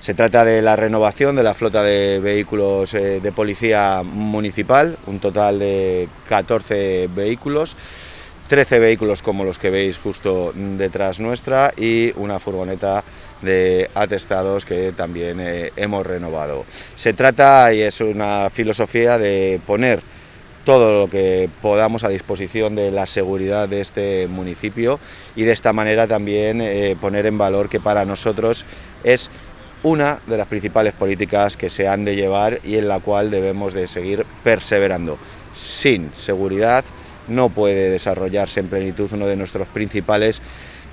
Se trata de la renovación de la flota de vehículos eh, de policía municipal, un total de 14 vehículos. 13 vehículos como los que veis justo detrás nuestra y una furgoneta de atestados que también eh, hemos renovado. Se trata y es una filosofía de poner todo lo que podamos a disposición de la seguridad de este municipio y de esta manera también eh, poner en valor que para nosotros es una de las principales políticas que se han de llevar y en la cual debemos de seguir perseverando. Sin seguridad no puede desarrollarse en plenitud uno de nuestros principales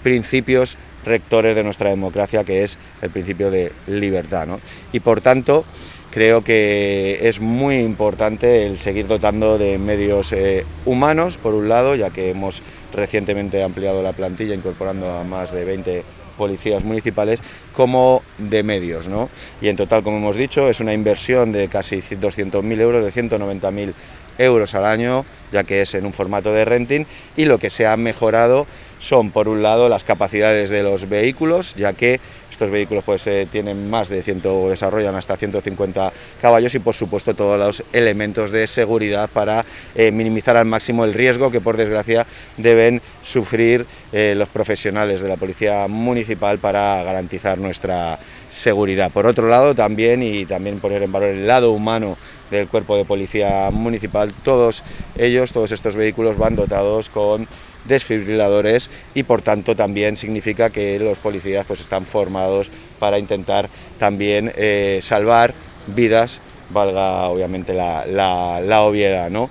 principios rectores de nuestra democracia, que es el principio de libertad. Y por tanto, creo que es muy importante el seguir dotando de medios eh, humanos, por un lado, ya que hemos recientemente ampliado la plantilla, incorporando a más de 20 policías municipales como de medios. ¿no? Y en total, como hemos dicho, es una inversión de casi 200.000 euros, de 190.000 euros al año, ya que es en un formato de renting, y lo que se ha mejorado son, por un lado, las capacidades de los vehículos, ya que estos vehículos pues, eh, tienen más de 100, desarrollan hasta 150 caballos y, por supuesto, todos los elementos de seguridad para eh, minimizar al máximo el riesgo que, por desgracia, deben sufrir eh, los profesionales de la Policía Municipal para garantizar nuestra seguridad. Por otro lado, también, y también poner en valor el lado humano del Cuerpo de Policía Municipal, todos ellos, todos estos vehículos van dotados con desfibriladores y por tanto también significa que los policías pues están formados para intentar también eh, salvar vidas, valga obviamente la, la, la obviedad. ¿no?